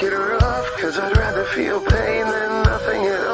make it rough, cause I'd rather feel pain than nothing at all.